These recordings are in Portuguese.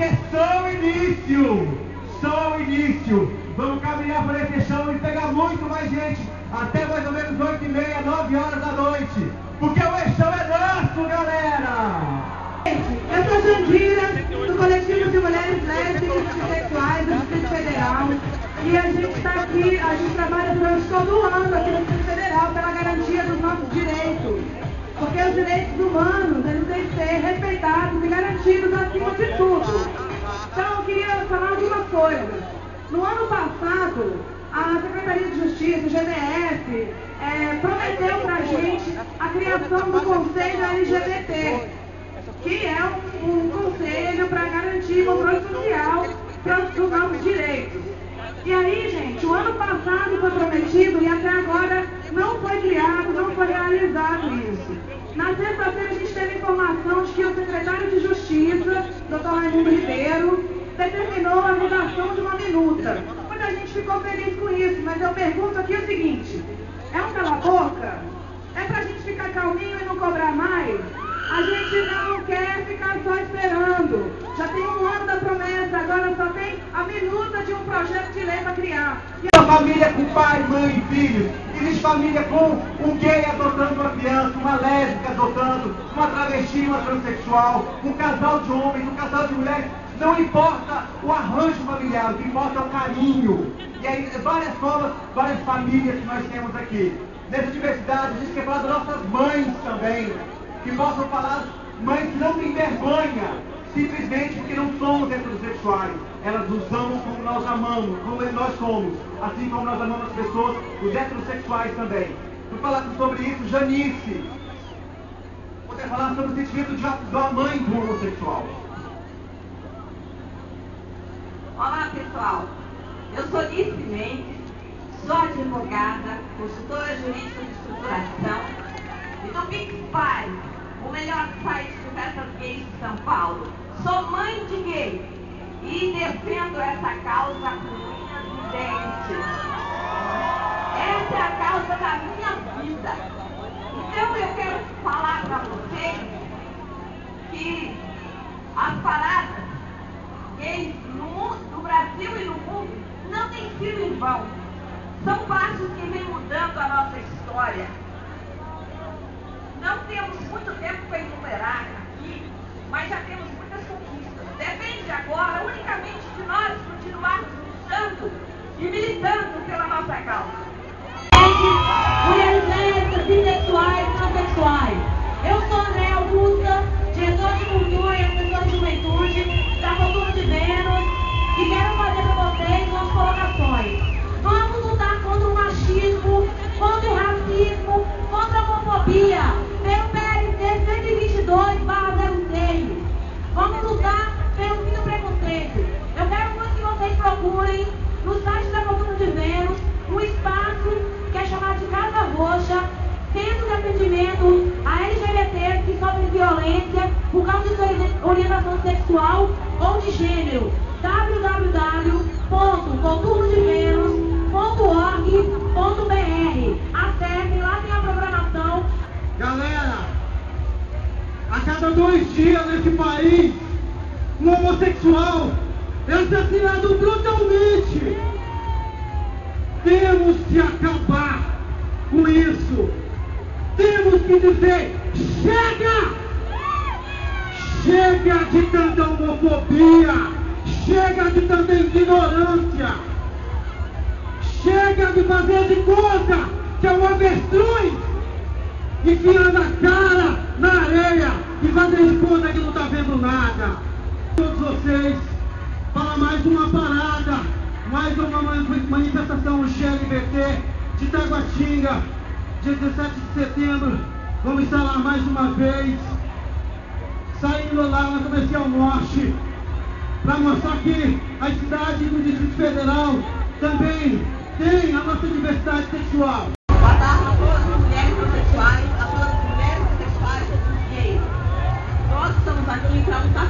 É só o início, só o início. Vamos caminhar por esse chão e pegar muito mais gente, até mais ou menos 8 e meia, 9 horas da noite. Porque o eixão é nosso, galera! Eu sou Jandira, do coletivo de mulheres lésbicas e bissexuais do Distrito Federal. E a gente está aqui, a gente trabalha durante todo o ano aqui no Distrito Federal pela garantia dos nossos direitos. Direitos humanos, eles têm que ser respeitados e garantidos acima de tudo. Então eu queria falar algumas coisas. No ano passado, a Secretaria de Justiça, o GDF, é, prometeu para a gente a criação do Conselho LGBT que é um, um conselho para garantir controle social para os nossos direitos. E aí, gente, o ano passado foi prometido e até agora não foi criado, não foi realizado isso. Na sexta-feira a gente teve informação de que o secretário de Justiça, Dr. Raimundo Ribeiro, determinou a redação de uma minuta. Muita gente ficou feliz com isso, mas eu pergunto aqui o seguinte, é um cala-boca? É pra gente ficar calminho e não cobrar mais? A gente não quer ficar só esperando. Já tem um ano da promessa, agora só tem a minuta projeto de lei para criar. E Uma família com pai, mãe e filhos. Existe família com um gay adotando uma criança, uma lésbica adotando, uma travesti, uma transexual, um casal de homens, um casal de mulheres. Não importa o arranjo familiar, o que importa é o carinho. E aí, várias formas, várias famílias que nós temos aqui. Nessa diversidade, a gente quer falar das nossas mães também. Que possam falar, mães que não têm vergonha, simplesmente porque não somos heterossexuais. Elas nos amam como nós amamos, como nós somos, assim como nós amamos as pessoas, os heterossexuais também. Vou falar sobre isso, Janice. Vou até falar sobre o sentimento de, da mãe do homossexual. Olá pessoal, eu sou Nice Mendes, sou advogada, consultora jurídica de estruturação e do Big Five, o melhor site de festas gays de São Paulo. Sou mãe de gay e defendo essa causa com unhas e dentes. Essa é a causa da minha vida. Então eu quero falar para vocês que as paradas gays no, no Brasil e no mundo não têm sido em vão. São passos que vêm mudando a nossa história. Não temos muito tempo para enumerar aqui, mas já temos muitas conquistas. Depende agora unicamente de nós continuarmos lutando e militando pela a LGBTs que sofrem violência por causa de sua orientação sexual ou de gênero. www.culturodevenus.org.br Acessem, lá tem a programação. Galera, a cada dois dias nesse país, um homossexual é assassinado brutalmente. Temos que acabar com isso. Temos que dizer: chega! Chega de tanta homofobia! Chega de tanta ignorância! Chega de fazer de conta que é um avestruz! enfiando a cara na areia e fazendo de conta que não está vendo nada. Todos vocês, para mais uma parada, mais uma mani- manifestação LGBT de Taguatinga, dia 17 de setembro, vamos lá mais uma vez, saindo lá na Comercial Norte, para mostrar que a cidade do Distrito Federal também tem a nossa diversidade sexual. Boa tarde a todas as mulheres transexuais, a todas as mulheres transexuais e gays. Nós estamos aqui para lutar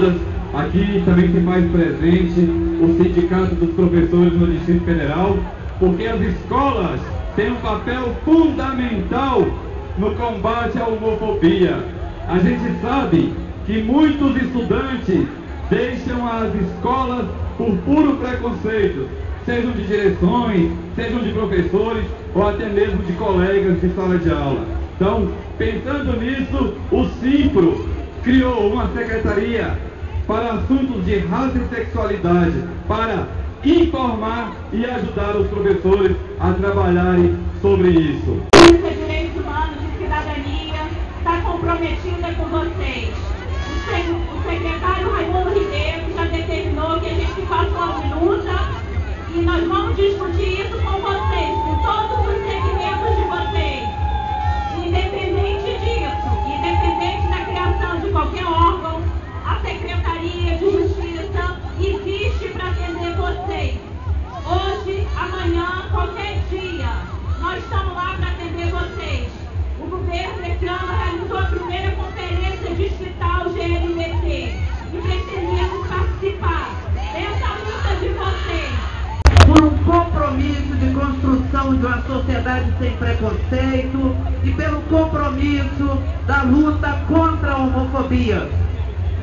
todas. Aqui também se faz presente o Sindicato dos Professores no Distrito Federal, porque as escolas têm um papel fundamental no combate à homofobia. A gente sabe que muitos estudantes deixam as escolas por puro preconceito, sejam de direções, sejam de professores ou até mesmo de colegas de sala de aula. Então, pensando nisso, o Simpro criou uma secretaria para assuntos de raça e sexualidade, para informar e ajudar os professores a trabalharem sobre isso. Direitos humanos e cidadania está comprometida com vocês. O secretário Raimundo Ribeiro já determinou que a gente faça uma luta e nós vamos discutir isso com vocês, contra a homofobia.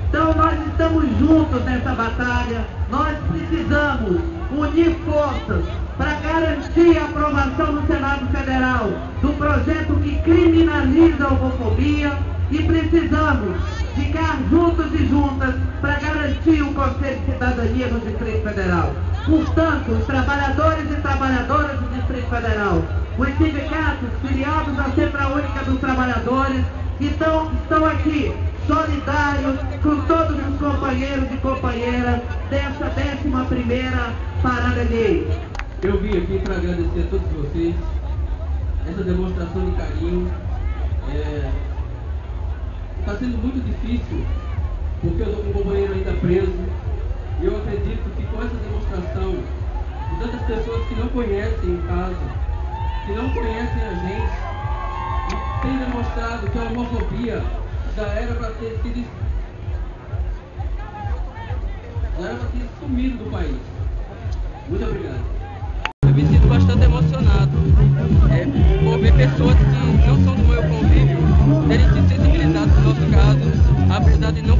Então nós estamos juntos nessa batalha, nós precisamos unir forças para garantir a aprovação no Senado Federal do projeto que criminaliza a homofobia e precisamos ficar juntos e juntas para garantir o Conselho de Cidadania no Distrito Federal. Portanto, os trabalhadores e trabalhadoras do Distrito Federal, os sindicatos filiados à Central Única dos Trabalhadores, estão, estão aqui solidários com todos os companheiros e companheiras dessa 11 primeira parada lei. Eu vim aqui para agradecer a todos vocês essa demonstração de carinho. Está é, sendo muito difícil, porque eu estou com um companheiro ainda preso. E eu acredito que com essa demonstração de tantas pessoas que não conhecem o caso, que não conhecem a gente, tem demonstrado que a homofobia já era para ter sido já era para ter sumido do país. Muito obrigado. Eu me sinto bastante emocionado é, por ver pessoas que não são do meu convívio terem se sensibilizado no nosso caso, apesar de não